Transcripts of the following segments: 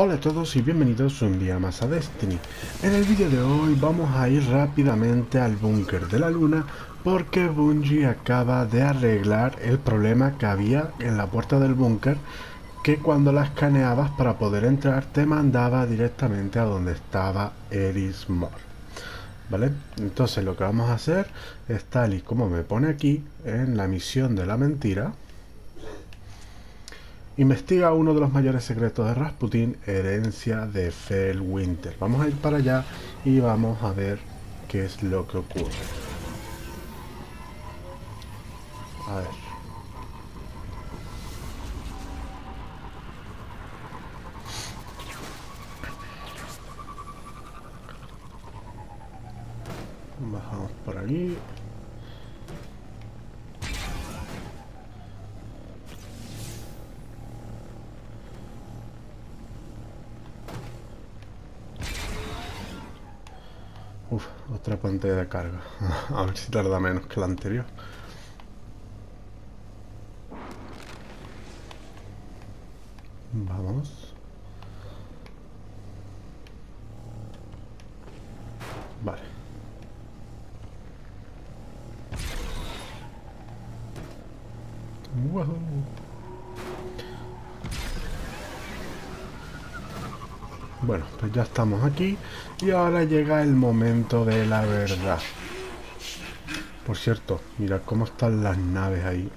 Hola a todos y bienvenidos un día más a Destiny. En el vídeo de hoy vamos a ir rápidamente al búnker de la luna porque Bungie acaba de arreglar el problema que había en la puerta del búnker que cuando la escaneabas para poder entrar te mandaba directamente a donde estaba Eris Mor. ¿Vale? Entonces lo que vamos a hacer es tal y como me pone aquí en la misión de la mentira Investiga uno de los mayores secretos de Rasputin, herencia de Winter. Vamos a ir para allá y vamos a ver qué es lo que ocurre. A ver. Bajamos por aquí. Uf, otra pantalla de carga. A ver si tarda menos que la anterior. Vamos. Vale. Bueno, pues ya estamos aquí y ahora llega el momento de la verdad. Por cierto, mirad cómo están las naves ahí.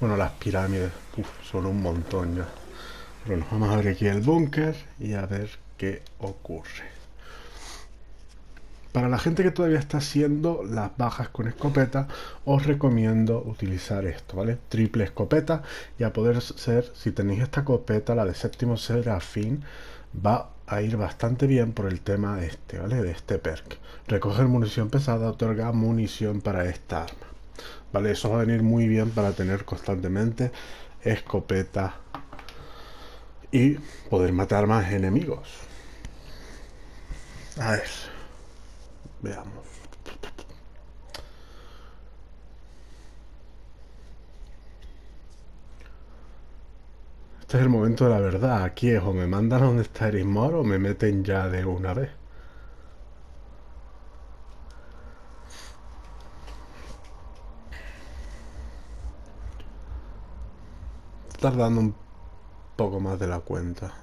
Bueno, las pirámides, Uf, son un montón ya. Nos vamos a ver aquí el búnker y a ver qué ocurre. Para la gente que todavía está haciendo las bajas con escopeta, os recomiendo utilizar esto, ¿vale? Triple escopeta y a poder ser, si tenéis esta escopeta, la de séptimo serafín, va a ir bastante bien por el tema este, ¿vale? De este perk. Recoger munición pesada otorga munición para esta arma. ¿Vale? Eso va a venir muy bien para tener constantemente escopeta y poder matar más enemigos. A ver. Veamos. Este es el momento de la verdad. Aquí es o me mandan a donde está Erismor o me meten ya de una vez. tardando un poco más de la cuenta.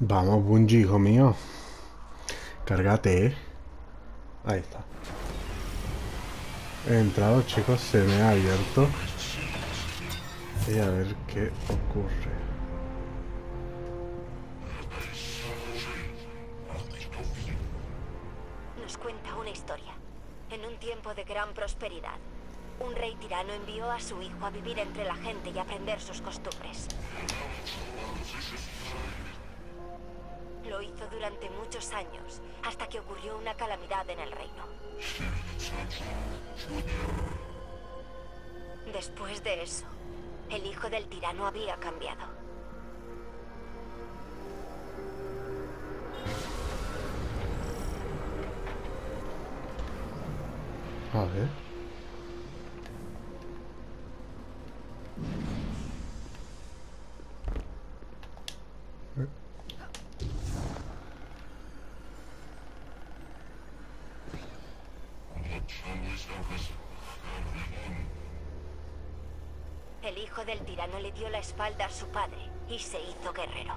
Vamos, Bungie, hijo mío. Cárgate, eh. Ahí está. He entrado, chicos, se me ha abierto. Y a ver qué ocurre. Nos cuenta una historia. En un tiempo de gran prosperidad, un rey tirano envió a su hijo a vivir entre la gente y aprender sus costumbres. Lo hizo durante muchos años, hasta que ocurrió una calamidad en el reino. Después de eso, el hijo del tirano había cambiado. A ver. Tirano le dio la espalda a su padre y se hizo guerrero.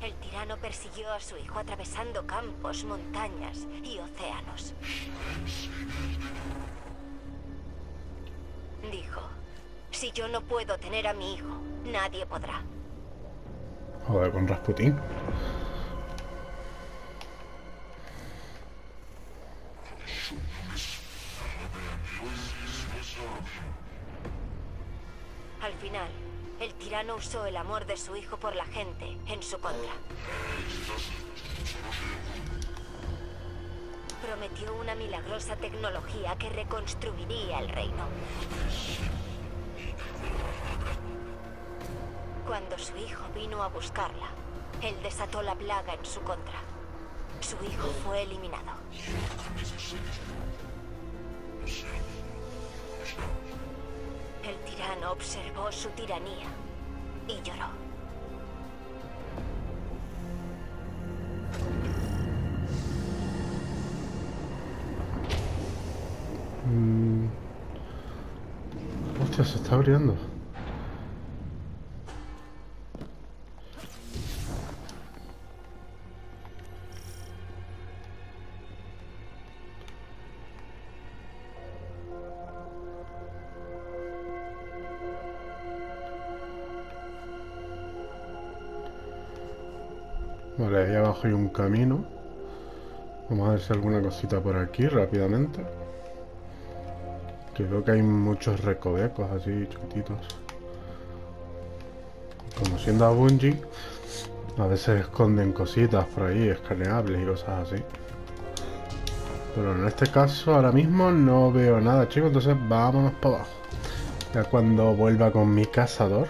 El tirano persiguió a su hijo atravesando campos, montañas y océanos. Dijo, si yo no puedo tener a mi hijo, nadie podrá. Joder, con Rasputín. Al final, el tirano usó el amor de su hijo por la gente en su contra. Prometió una milagrosa tecnología que reconstruiría el reino. Cuando su hijo vino a buscarla, él desató la plaga en su contra. Su hijo fue eliminado. El tirano observó su tiranía y lloró. Mm. Se está abriendo. Vale, ahí abajo hay un camino. Vamos a ver si hay alguna cosita por aquí rápidamente. Que veo que hay muchos recovecos así chiquititos. Como siendo a Bungie, a veces esconden cositas por ahí, escaneables y cosas así. Pero en este caso ahora mismo no veo nada, chicos, entonces vámonos para abajo. Ya cuando vuelva con mi cazador,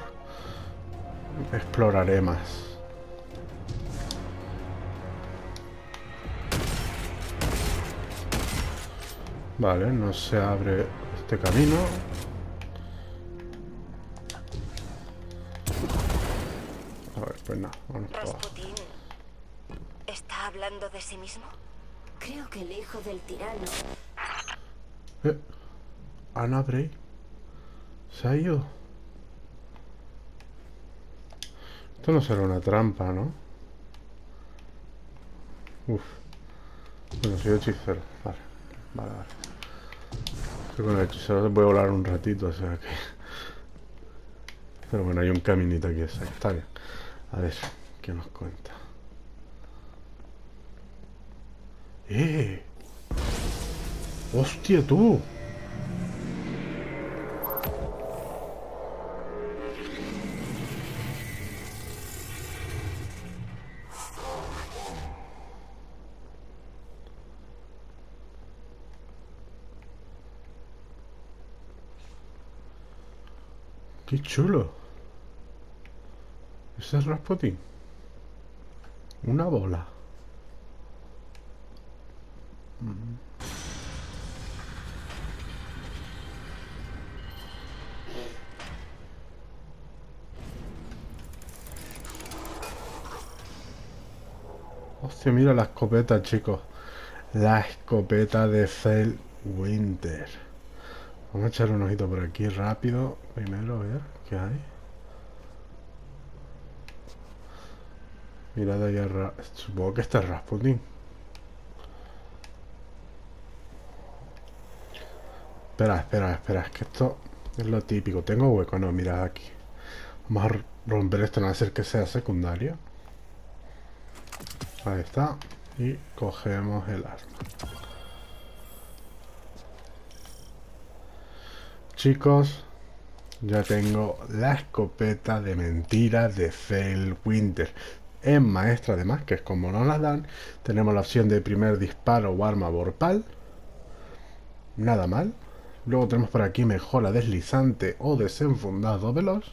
exploraré más. Vale, no se abre este camino. A ver, pues nada, vamos para abajo. Rasputín está hablando de sí mismo. Creo que el hijo del tirano Eh, Ana Bray se ha ido. Esto no será una trampa, ¿no? Uf. Bueno, soy hechicero. Vale, vale, vale. Que con el hechicero se puede volar un ratito, o sea que... Pero bueno, hay un caminito aquí, esa, está bien. A ver, ¿qué nos cuenta? ¡Eh! ¡Hostia, tú! ¡Qué chulo! ¿Ese es Rasputin? Una bola. Hostia, mira la escopeta, chicos. La escopeta de Fell Winter. Vamos a echar un ojito por aquí rápido. Primero, a ver qué hay. Mirad ahí a Ra- Supongo que este es Rasputin. Espera, espera, espera. Es que esto es lo típico. Tengo hueco, no, mirad aquí. Vamos a romper esto, no va a ser que sea secundario. Ahí está. Y cogemos el arma. Chicos, ya tengo la escopeta de mentiras de Fell Winter. Es maestra además, que es como nos la dan. Tenemos la opción de primer disparo o arma vorpal. Nada mal. Luego tenemos por aquí mejora deslizante o desenfundado veloz.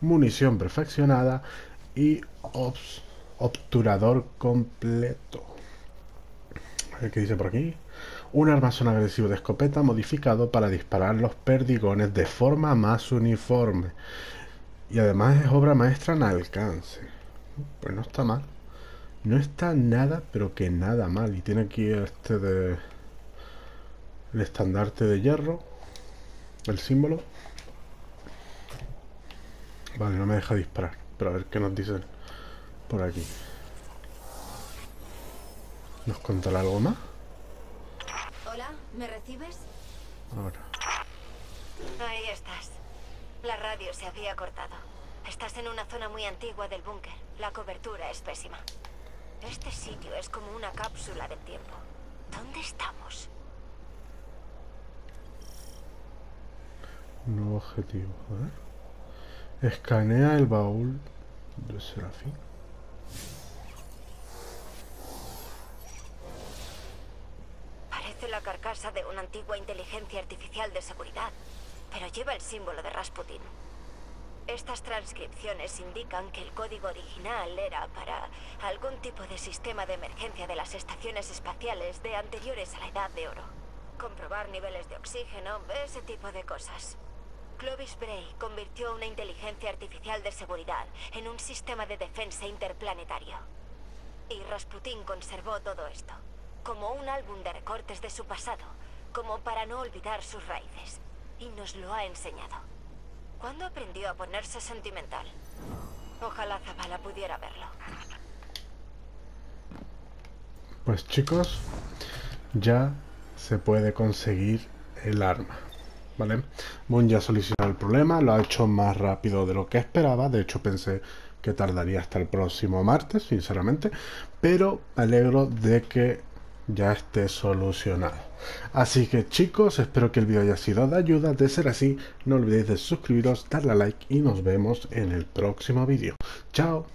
Munición perfeccionada. Y obs- obturador completo. Qué dice por aquí. Un armazón agresivo de escopeta modificado para disparar los perdigones de forma más uniforme. Y además es obra maestra en alcance. Pues no está mal. No está nada, pero que nada mal. Y tiene aquí este de... El estandarte de hierro. El símbolo. Vale, no me deja disparar. Pero a ver qué nos dicen por aquí. ¿Nos contará algo más? ¿Me recibes? Ahora. Ahí estás. La radio se había cortado. Estás en una zona muy antigua del búnker. La cobertura es pésima. Este sitio es como una cápsula del tiempo. ¿Dónde estamos? Nuevo objetivo. A ver. Escanea el baúl de Serafín. De una antigua inteligencia artificial de seguridad, pero lleva el símbolo de Rasputin. Estas transcripciones indican que el código original era para algún tipo de sistema de emergencia de las estaciones espaciales de anteriores a la Edad de Oro. Comprobar niveles de oxígeno, ese tipo de cosas. Clovis Bray convirtió una inteligencia artificial de seguridad en un sistema de defensa interplanetario. Y Rasputin conservó todo esto, como un álbum de recortes de su pasado, como para no olvidar sus raíces. Y nos lo ha enseñado. ¿Cuándo aprendió a ponerse sentimental? Ojalá Zabala pudiera verlo. Pues chicos, ya se puede conseguir el arma. ¿Vale? Moon ya solucionó el problema, lo ha hecho más rápido de lo que esperaba. De hecho, pensé que tardaría hasta el próximo martes, sinceramente. Pero me alegro de que ya esté solucionado. Así que chicos, espero que el vídeo haya sido de ayuda. De ser así, no olvidéis de suscribiros, darle a like y nos vemos en el próximo vídeo. Chao.